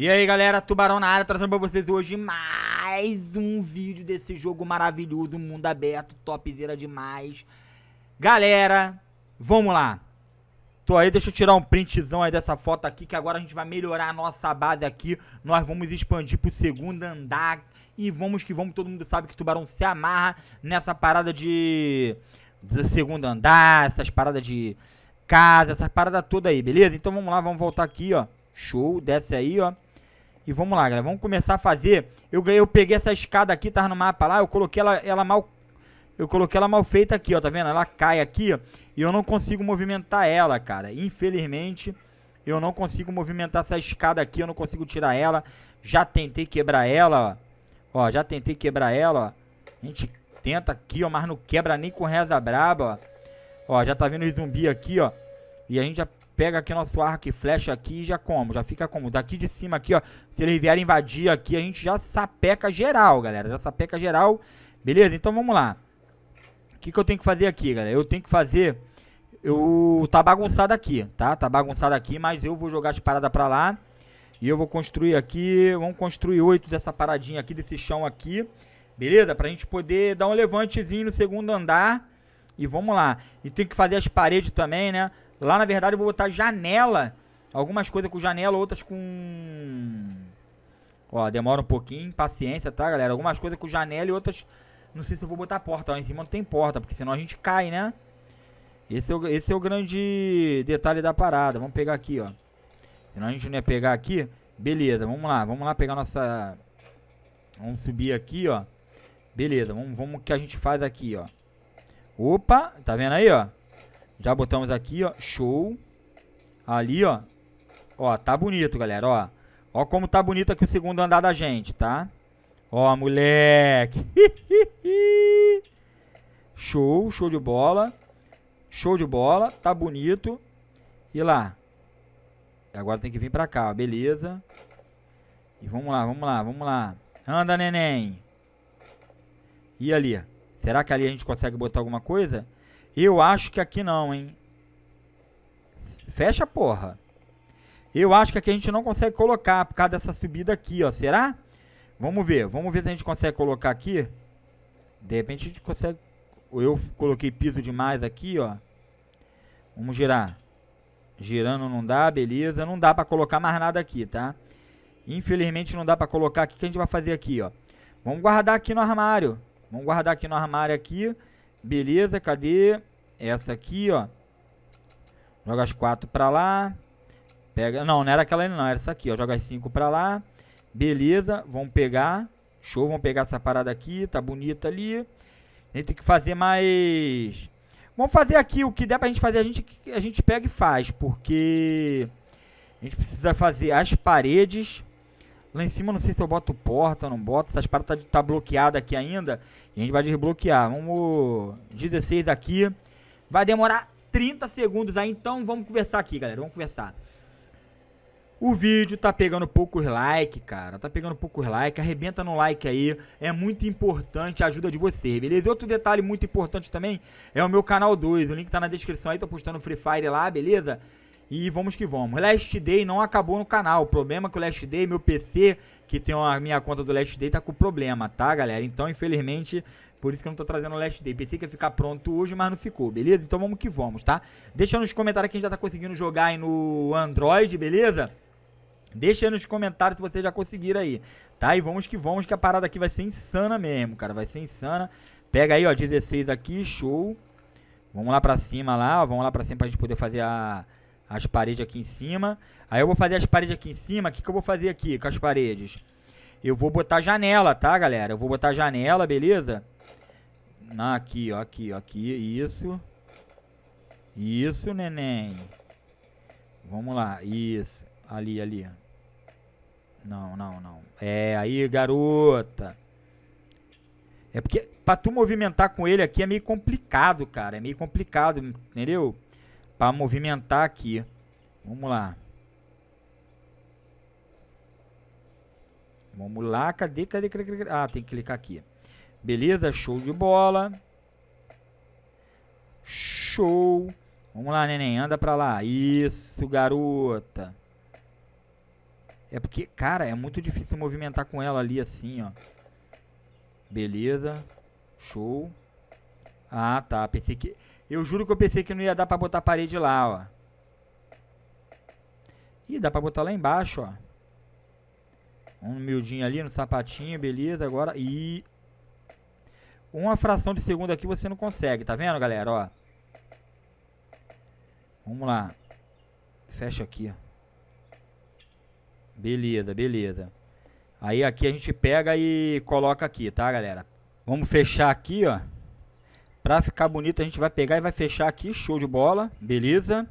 E aí galera, Tubarão na área, trazendo pra vocês hoje mais um vídeo desse jogo maravilhoso, mundo aberto, topzera demais. Galera, vamos lá. Tô aí, deixa eu tirar um printzão aí dessa foto aqui, que agora a gente vai melhorar a nossa base aqui. Nós vamos expandir pro segundo andar E vamos que vamos, todo mundo sabe que Tubarão se amarra nessa parada de... Do segundo andar, essas paradas de casa, essas paradas toda aí, beleza? Então vamos lá, vamos voltar aqui, ó. Show, desce aí, ó e vamos lá, galera. Vamos começar a fazer. Eu, eu peguei essa escada aqui, tava no mapa lá. Eu coloquei ela, ela mal... Eu coloquei ela mal feita aqui, ó. Tá vendo? Ela cai aqui. E eu não consigo movimentar ela, cara. Infelizmente, eu não consigo movimentar essa escada aqui. Eu não consigo tirar ela. Já tentei quebrar ela, ó. Ó, já tentei quebrar ela, ó. A gente tenta aqui, ó. Mas não quebra nem com reza braba, ó. Ó, já tá vindo o zumbi aqui, ó. E a gente já pega aqui nosso arco e flecha aqui e já como, já fica como. Daqui de cima aqui, ó, se eles vierem invadir aqui, a gente já sapeca geral, galera. Já sapeca geral, beleza? Então vamos lá. O que, que eu tenho que fazer aqui, galera? Eu tenho que fazer... Eu... Tá bagunçado aqui, tá? Tá bagunçado aqui, mas eu vou jogar as paradas pra lá. E eu vou construir aqui... Vamos construir oito dessa paradinha aqui, desse chão aqui. Beleza? Pra gente poder dar um levantezinho no segundo andar. E vamos lá. E tem que fazer as paredes também, né? Lá, na verdade, eu vou botar janela. Algumas coisas com janela, outras com... Ó, demora um pouquinho, paciência, tá, galera? Algumas coisas com janela e outras... Não sei se eu vou botar porta. Lá em cima não tem porta, porque senão a gente cai, né? Esse é o, esse é o grande detalhe da parada. Vamos pegar aqui, ó. Senão a gente não ia pegar aqui. Beleza, vamos lá. Vamos lá pegar nossa... Vamos subir aqui, ó. Beleza, vamos, vamos que a gente faz aqui, ó. Opa, tá vendo aí, ó? Já botamos aqui, ó. Show. Ali, ó. Ó, tá bonito, galera, ó. Ó como tá bonito aqui o segundo andar da gente, tá? Ó, moleque. show, show de bola. Show de bola. Tá bonito. E lá. Agora tem que vir pra cá, ó. Beleza. E vamos lá, vamos lá, vamos lá. Anda, neném. E ali? Será que ali a gente consegue botar alguma coisa? Eu acho que aqui não, hein? Fecha, porra. Eu acho que aqui a gente não consegue colocar por causa dessa subida aqui, ó. Será? Vamos ver. Vamos ver se a gente consegue colocar aqui. De repente a gente consegue... Eu coloquei piso demais aqui, ó. Vamos girar. Girando não dá, beleza. Não dá pra colocar mais nada aqui, tá? Infelizmente não dá pra colocar aqui. O que a gente vai fazer aqui, ó? Vamos guardar aqui no armário. Vamos guardar aqui no armário aqui. Beleza, cadê? Essa aqui, ó. Joga as quatro pra lá. Pega... Não, não era aquela ali não, era essa aqui, ó. Joga as cinco pra lá. Beleza, vamos pegar. Show, vamos pegar essa parada aqui. Tá bonita ali. A gente tem que fazer mais... Vamos fazer aqui o que der pra gente fazer. A gente, a gente pega e faz, porque... A gente precisa fazer as paredes. Lá em cima não sei se eu boto porta ou não boto. Essas paradas tá, tá bloqueada aqui ainda. E a gente vai desbloquear. Vamos... 16 aqui. Vai demorar 30 segundos aí, então vamos conversar aqui, galera. Vamos conversar. O vídeo tá pegando poucos like, cara. Tá pegando poucos like. Arrebenta no like aí. É muito importante a ajuda de você, beleza? Outro detalhe muito importante também é o meu canal 2. O link tá na descrição aí. Tô postando Free Fire lá, beleza? E vamos que vamos. Last Day não acabou no canal. O problema é que o Last Day, meu PC, que tem a minha conta do Last Day, tá com problema, tá, galera? Então, infelizmente, por isso que eu não tô trazendo o Last Day. Pensei que ia ficar pronto hoje, mas não ficou, beleza? Então vamos que vamos, tá? Deixa nos comentários quem já tá conseguindo jogar aí no Android, beleza? Deixa aí nos comentários se vocês já conseguiram aí, tá? E vamos que vamos, que a parada aqui vai ser insana mesmo, cara. Vai ser insana. Pega aí, ó, 16 aqui, show. Vamos lá pra cima lá, ó. Vamos lá pra cima pra gente poder fazer a, as paredes aqui em cima. Aí eu vou fazer as paredes aqui em cima. O que, que eu vou fazer aqui com as paredes? Eu vou botar janela, tá, galera? Eu vou botar janela, beleza? Ah, aqui, ó, aqui, ó, aqui, isso. Isso, neném. Vamos lá, isso. Ali, ali. Não, não, não. É, aí, garota. É porque pra tu movimentar com ele aqui é meio complicado, cara. É meio complicado, entendeu? Pra movimentar aqui. Vamos lá. Vamos lá, cadê, cadê, cadê, cadê? Ah, tem que clicar aqui. Beleza, show de bola. Show. Vamos lá, neném, anda pra lá. Isso, garota. É porque, cara, é muito difícil movimentar com ela ali assim, ó. Beleza. Show. Ah, tá. Pensei que... Eu juro que eu pensei que não ia dar pra botar a parede lá, ó. Ih, dá pra botar lá embaixo, ó. Um miudinho ali no sapatinho, beleza. Agora, e... Uma fração de segundo aqui você não consegue, tá vendo, galera, ó. Vamos lá. Fecha aqui. Beleza, beleza. Aí aqui a gente pega e coloca aqui, tá, galera? Vamos fechar aqui, ó. Pra ficar bonito, a gente vai pegar e vai fechar aqui. Show de bola. Beleza.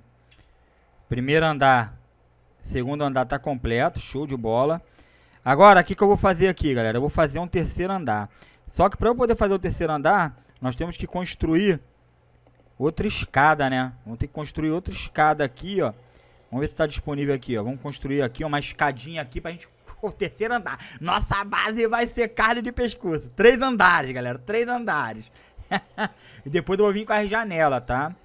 Primeiro andar. Segundo andar tá completo. Show de bola. Agora, o que, que eu vou fazer aqui, galera? Eu vou fazer um terceiro andar. Só que para eu poder fazer o terceiro andar, nós temos que construir outra escada, né? Vamos ter que construir outra escada aqui, ó. Vamos ver se está disponível aqui, ó. Vamos construir aqui uma escadinha aqui pra gente... O terceiro andar. Nossa base vai ser carne de pescoço. Três andares, galera. Três andares. e depois eu vou vir com as janelas, tá?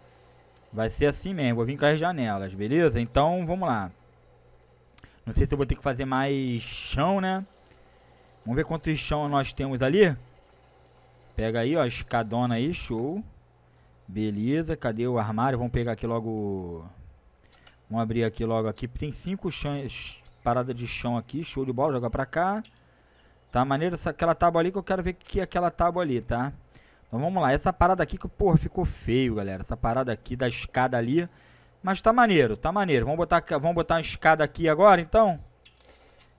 Vai ser assim mesmo. Vou vir com as janelas, beleza? Então, vamos lá. Não sei se eu vou ter que fazer mais chão, né? Vamos ver quantos chão nós temos ali. Pega aí, ó. Escadona aí. Show. Beleza. Cadê o armário? Vamos pegar aqui logo... Vamos abrir aqui logo aqui. Tem cinco chães, parada de chão aqui. Show de bola. Joga pra cá. Tá maneiro essa, aquela tábua ali que eu quero ver que é aquela tábua ali, tá? Então vamos lá. Essa parada aqui que, porra, ficou feio, galera. Essa parada aqui da escada ali. Mas tá maneiro, tá maneiro. Vamos botar, vamos botar uma escada aqui agora, então?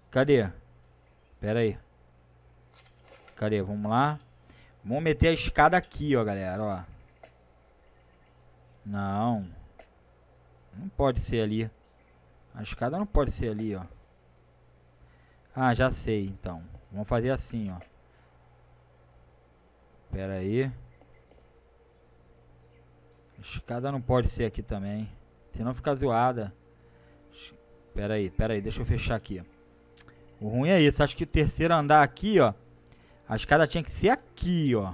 Cadê? Pera aí. Cadê? Vamos lá. Vamos meter a escada aqui, ó, galera, ó. Não. Não pode ser ali. A escada não pode ser ali, ó. Ah, já sei, então. Vamos fazer assim, ó. Pera aí. A escada não pode ser aqui também. Senão fica zoada. Pera aí, pera aí. Deixa eu fechar aqui. O ruim é isso. Acho que o terceiro andar aqui, ó. A escada tinha que ser aqui, ó.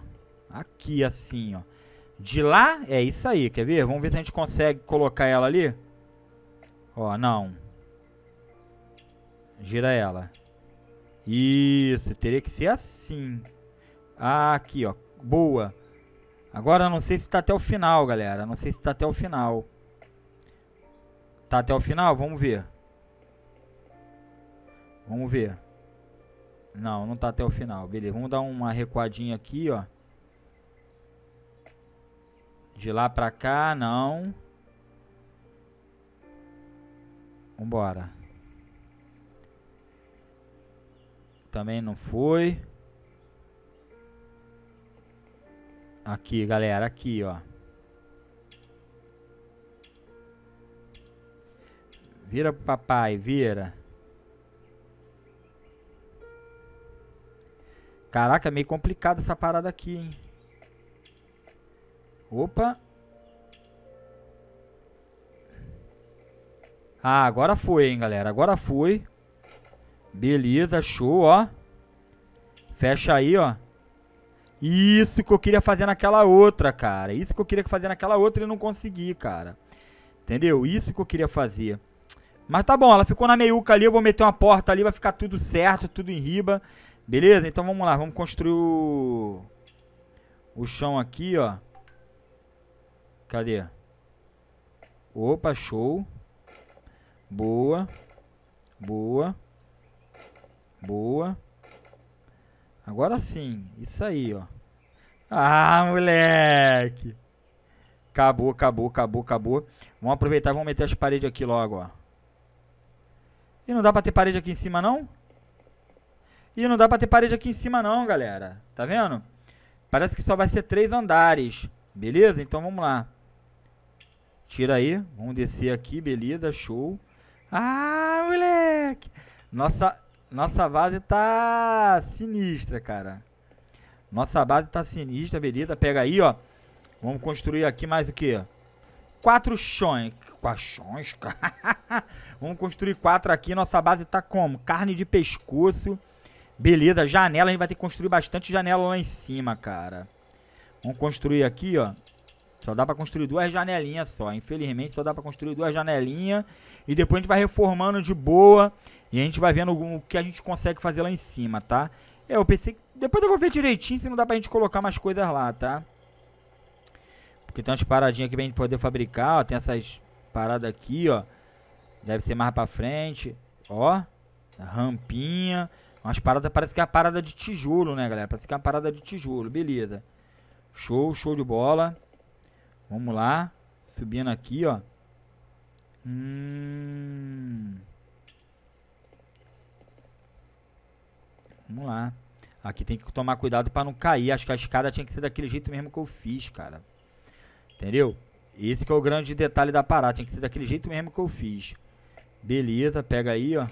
Aqui, assim, ó. De lá, é isso aí, quer ver? Vamos ver se a gente consegue colocar ela ali. Ó, não. Gira ela. Isso, teria que ser assim. Ah, aqui, ó. Boa. Agora não sei se tá até o final, galera. Não sei se tá até o final. Tá até o final? Vamos ver. Vamos ver. Não, não tá até o final. Beleza, vamos dar uma recuadinha aqui, ó. De lá pra cá, não. Vambora. Também não foi. Aqui, galera, aqui, ó. Vira pro papai, vira. Caraca, meio complicado essa parada aqui, hein. Opa. Ah, agora foi, hein, galera. Agora foi. Beleza, show, ó. Fecha aí, ó. Isso que eu queria fazer naquela outra, cara. Isso que eu queria fazer naquela outra e não consegui, cara. Entendeu? Isso que eu queria fazer. Mas tá bom, ela ficou na meiuca ali. Eu vou meter uma porta ali, vai ficar tudo certo, tudo em riba. Beleza? Então vamos lá, vamos construir o... O chão aqui, ó. Cadê? Opa, show. Boa. Boa. Boa. Agora sim. Isso aí, ó. Ah, moleque. Acabou, acabou, acabou, acabou. Vamos aproveitar vamos meter as paredes aqui logo, ó. E não dá pra ter parede aqui em cima, não? E não dá pra ter parede aqui em cima, não, galera. Tá vendo? Parece que só vai ser três andares. Beleza? Então vamos lá. Tira aí. Vamos descer aqui, beleza, show. Ah, moleque! Nossa, nossa base tá sinistra, cara. Nossa base tá sinistra, beleza. Pega aí, ó. Vamos construir aqui mais o que? Quatro chões. Quachões, cara. Vamos construir quatro aqui. Nossa base tá como? Carne de pescoço. Beleza, janela. A gente vai ter que construir bastante janela lá em cima, cara. Vamos construir aqui, ó. Só dá pra construir duas janelinhas só. Infelizmente, só dá pra construir duas janelinhas. E depois a gente vai reformando de boa. E a gente vai vendo o que a gente consegue fazer lá em cima, tá? É, eu pensei. Depois eu vou ver direitinho se não dá pra gente colocar mais coisas lá, tá? Porque tem umas paradinhas aqui pra gente poder fabricar, ó. Tem essas paradas aqui, ó. Deve ser mais pra frente. Ó. Rampinha. Umas paradas, parece que é a parada de tijolo, né, galera? Parece que é uma parada de tijolo. Beleza. Show, show de bola. Vamos lá. Subindo aqui, ó. Hum... Vamos lá. Aqui tem que tomar cuidado para não cair. Acho que a escada tinha que ser daquele jeito mesmo que eu fiz, cara. Entendeu? Esse que é o grande detalhe da parada. Tinha que ser daquele jeito mesmo que eu fiz. Beleza, pega aí, ó.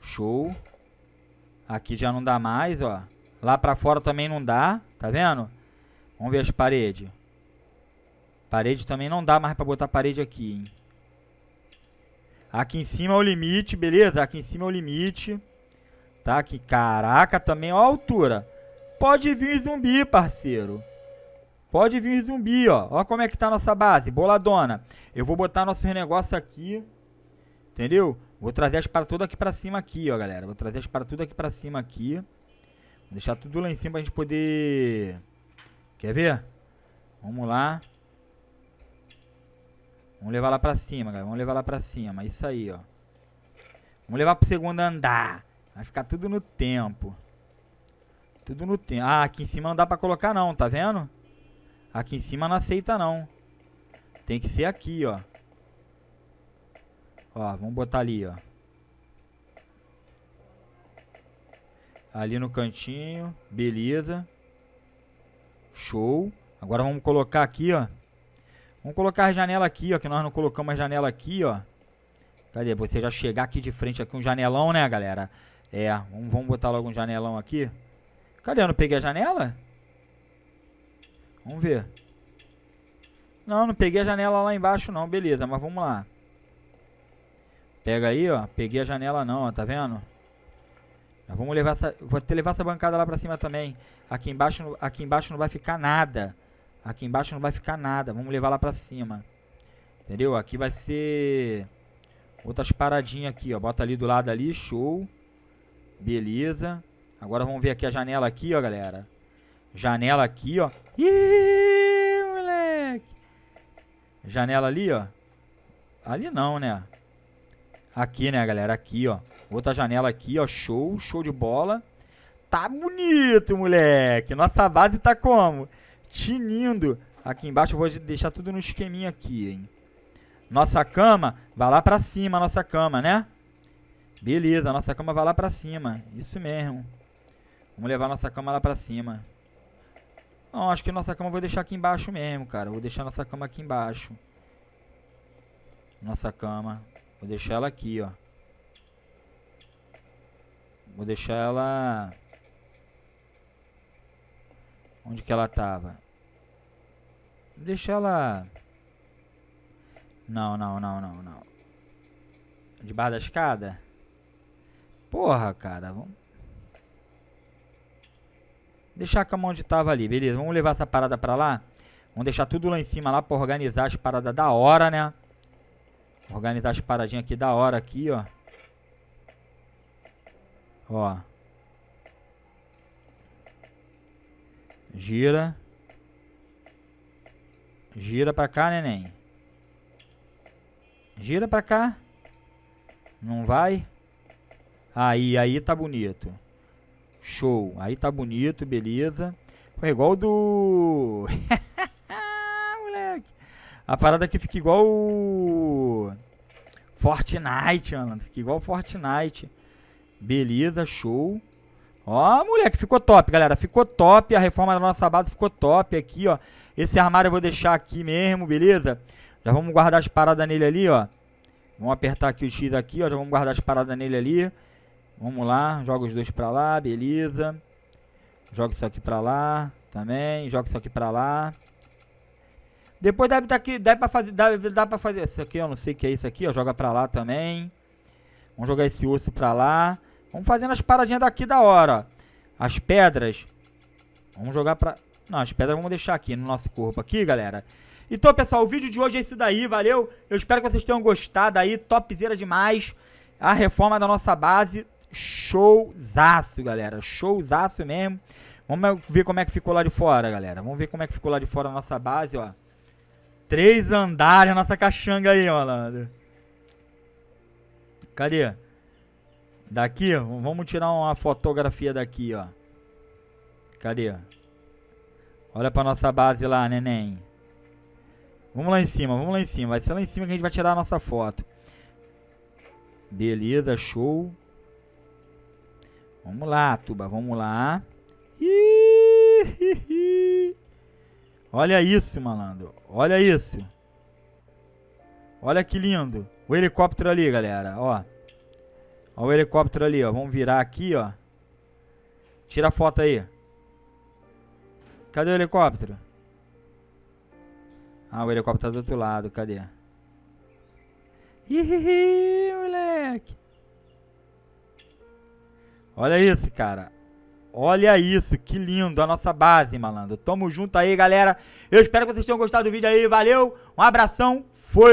Show. Aqui já não dá mais, ó. Lá pra fora também não dá, tá vendo? Vamos ver as paredes. Parede também não dá mais pra botar parede aqui, hein? Aqui em cima é o limite, beleza? Aqui em cima é o limite. Tá? Aqui, caraca, também, ó a altura. Pode vir zumbi, parceiro. Pode vir zumbi, ó. Ó como é que tá a nossa base, boladona. Eu vou botar nosso negócio aqui. Entendeu? Vou trazer as para tudo aqui pra cima aqui, ó, galera. Vou trazer as para tudo aqui pra cima aqui. Vou deixar tudo lá em cima pra gente poder... Quer ver? Vamos lá. Vamos levar lá pra cima, galera. Vamos levar lá pra cima. Isso aí, ó. Vamos levar pro segundo andar. Vai ficar tudo no tempo. Tudo no tempo. Ah, aqui em cima não dá pra colocar não, tá vendo? Aqui em cima não aceita não. Tem que ser aqui, ó. Ó, vamos botar ali, ó. Ali no cantinho. Beleza. Show. Agora vamos colocar aqui, ó. Vamos colocar a janela aqui, ó. Que nós não colocamos a janela aqui, ó. Cadê? Você já chegar aqui de frente aqui, um janelão, né, galera? É, vamos, vamos botar logo um janelão aqui. Cadê? Eu não peguei a janela? Vamos ver. Não, não peguei a janela lá embaixo não, beleza, mas vamos lá. Pega aí, ó. Peguei a janela não, ó, tá vendo? vamos levar essa, vou ter levar essa bancada lá pra cima também. Aqui embaixo, aqui embaixo não vai ficar nada. Aqui embaixo não vai ficar nada. Vamos levar lá pra cima. Entendeu? Aqui vai ser outras paradinhas aqui, ó. Bota ali do lado ali, show. Beleza. Agora vamos ver aqui a janela aqui, ó, galera. Janela aqui, ó. Ih, moleque. Janela ali, ó. Ali não, né? Aqui, né, galera? Aqui, ó. Outra janela aqui, ó. Show, show de bola. Tá bonito, moleque. Nossa base tá como? Tinindo. Aqui embaixo eu vou deixar tudo no esqueminha aqui, hein. Nossa cama, vai lá pra cima, nossa cama, né? Beleza, nossa cama vai lá pra cima. Isso mesmo. Vamos levar nossa cama lá pra cima. Não, acho que nossa cama eu vou deixar aqui embaixo mesmo, cara. Vou deixar nossa cama aqui embaixo. Nossa cama. Vou deixar ela aqui, ó. Vou deixar ela... Onde que ela tava? Vou deixar ela... Não, não, não, não, não. Debaixo da escada? Porra, cara. Vamos... Deixar a cama onde tava ali, beleza. Vamos levar essa parada pra lá. Vamos deixar tudo lá em cima lá pra organizar as paradas da hora, né? Organizar as paradinhas aqui da hora aqui, ó. Ó. Gira. Gira pra cá, neném. Gira pra cá. Não vai? Aí, aí tá bonito. Show. Aí tá bonito, beleza. Foi igual do... A parada aqui fica igual o... Fortnite, mano. Fica igual Fortnite. Beleza, show. Ó, moleque, ficou top, galera. Ficou top. A reforma da nossa base ficou top aqui, ó. Esse armário eu vou deixar aqui mesmo, beleza? Já vamos guardar as paradas nele ali, ó. Vamos apertar aqui o X aqui, ó. Já vamos guardar as paradas nele ali. Vamos lá, joga os dois pra lá, beleza. Joga isso aqui pra lá também, joga isso aqui pra lá. Depois deve tá aqui, dá pra fazer, dá, dá pra fazer isso aqui, eu não sei o que é isso aqui, ó, joga pra lá também. Vamos jogar esse osso pra lá. Vamos fazendo as paradinhas daqui da hora. As pedras, vamos jogar pra... Não, as pedras vamos deixar aqui no nosso corpo aqui, galera. Então, pessoal, o vídeo de hoje é isso daí, valeu? Eu espero que vocês tenham gostado aí, topzera demais. A reforma da nossa base, showzaço, galera. Showzaço mesmo. Vamos ver como é que ficou lá de fora, galera. Vamos ver como é que ficou lá de fora a nossa base, ó. Três andares a nossa caixanga aí, malandro. Cadê? Daqui, vamos tirar uma fotografia daqui, ó. Cadê? Olha pra nossa base lá, neném. Vamos lá em cima, vamos lá em cima. Vai ser lá em cima que a gente vai tirar a nossa foto. Beleza, show. Vamos lá, Tuba, vamos lá. Olha isso, malandro. Olha isso. Olha que lindo. O helicóptero ali, galera, ó. Olha o helicóptero ali, ó. Vamos virar aqui, ó. Tira a foto aí. Cadê o helicóptero? Ah, o helicóptero tá do outro lado. Cadê? Ih, moleque. Olha isso, cara. Olha isso, que lindo a nossa base, malandro. Tamo junto aí, galera. Eu espero que vocês tenham gostado do vídeo aí. Valeu, um abração, fui!